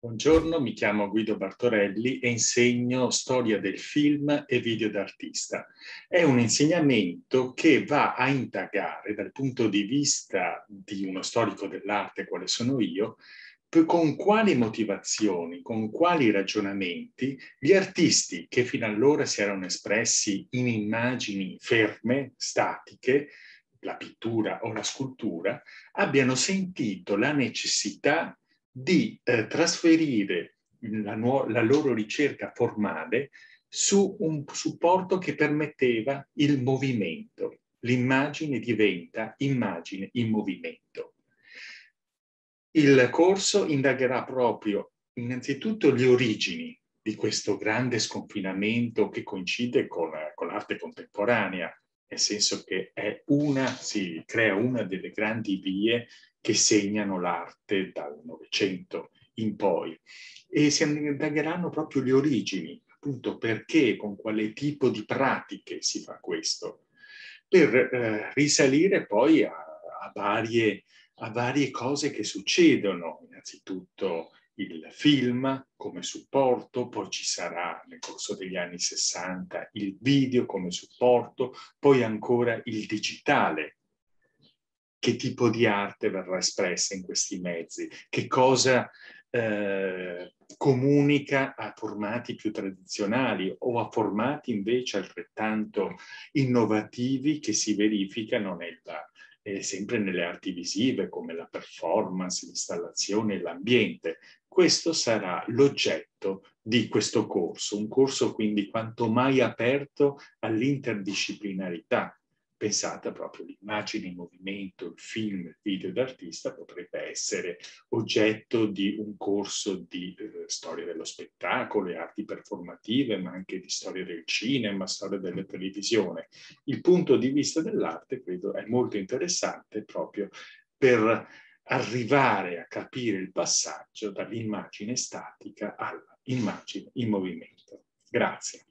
Buongiorno, mi chiamo Guido Bartorelli e insegno storia del film e video d'artista. È un insegnamento che va a indagare dal punto di vista di uno storico dell'arte, quale sono io, con quali motivazioni, con quali ragionamenti gli artisti che fino allora si erano espressi in immagini ferme, statiche, la pittura o la scultura, abbiano sentito la necessità di eh, trasferire la, la loro ricerca formale su un supporto che permetteva il movimento. L'immagine diventa immagine in movimento. Il corso indagherà proprio innanzitutto le origini di questo grande sconfinamento che coincide con, con l'arte contemporanea, nel senso che è una, si crea una delle grandi vie che segnano l'arte dal Novecento in poi. E si indagheranno proprio le origini, appunto perché, con quale tipo di pratiche si fa questo, per eh, risalire poi a, a, varie, a varie cose che succedono, innanzitutto il film come supporto, poi ci sarà nel corso degli anni 60 il video come supporto, poi ancora il digitale. Che tipo di arte verrà espressa in questi mezzi? Che cosa eh, comunica a formati più tradizionali o a formati invece altrettanto innovativi che si verificano nella, eh, sempre nelle arti visive come la performance, l'installazione e l'ambiente. Questo sarà l'oggetto di questo corso, un corso quindi quanto mai aperto all'interdisciplinarità, pensata proprio l'immagine in movimento, il film, il video d'artista potrebbe essere oggetto di un corso di eh, storia dello spettacolo e arti performative, ma anche di storia del cinema, storia della televisione. Il punto di vista dell'arte credo è molto interessante proprio per arrivare a capire il passaggio dall'immagine statica all'immagine in movimento. Grazie.